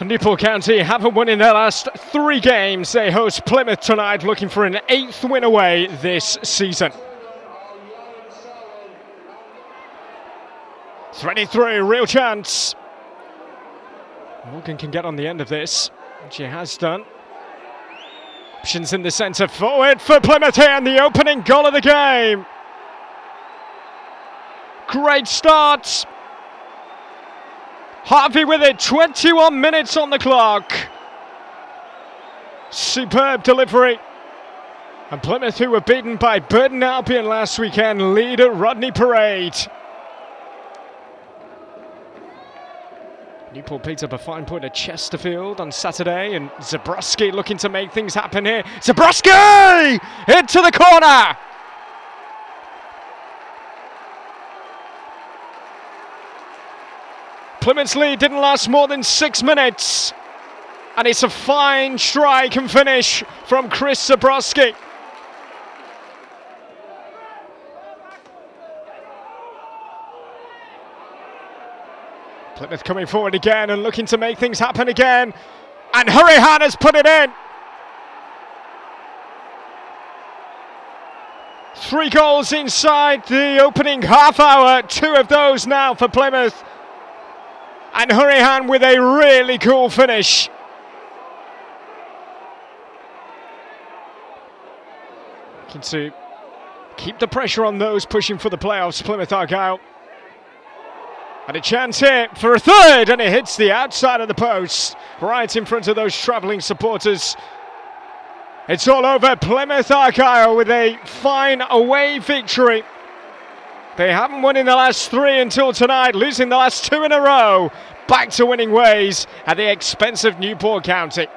Newport County haven't won in their last three games. They host Plymouth tonight, looking for an eighth win away this season. Threading through, real chance. Morgan can get on the end of this. She has done. Options in the centre forward for Plymouth here, and the opening goal of the game. Great start. Harvey with it, 21 minutes on the clock. Superb delivery. And Plymouth, who were beaten by Burton Albion last weekend, lead at Rodney Parade. Newport picked up a fine point at Chesterfield on Saturday, and Zebroski looking to make things happen here. Zebroski! Into the corner! Plymouth's lead didn't last more than six minutes. And it's a fine strike and finish from Chris Zebroski. Plymouth coming forward again and looking to make things happen again. And Hourihane has put it in. Three goals inside the opening half hour. Two of those now for Plymouth. And Hourihane with a really cool finish. Looking to keep the pressure on those pushing for the playoffs, Plymouth Argyle. And a chance here for a third, and it hits the outside of the post, right in front of those travelling supporters. It's all over Plymouth Argyle with a fine away victory. They haven't won in the last three until tonight, losing the last two in a row. Back to winning ways at the expense of Newport County.